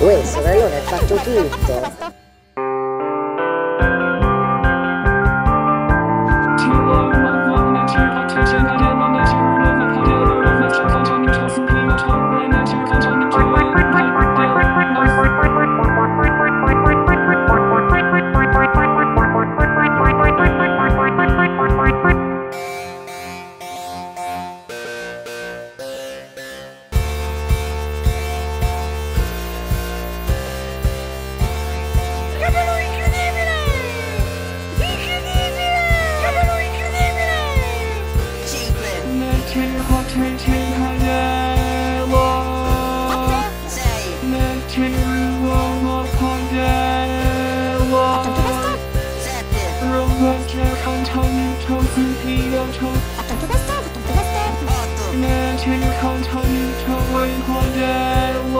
Uè, sorellone, hai fatto tutto. 抽四皮要抽，啊咚咚哒哒，咚咚哒哒，面前考场你成为我的我。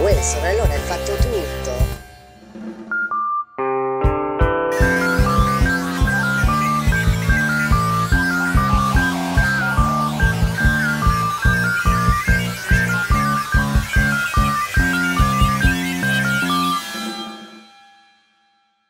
Will, sorello, l'hai fatto tu.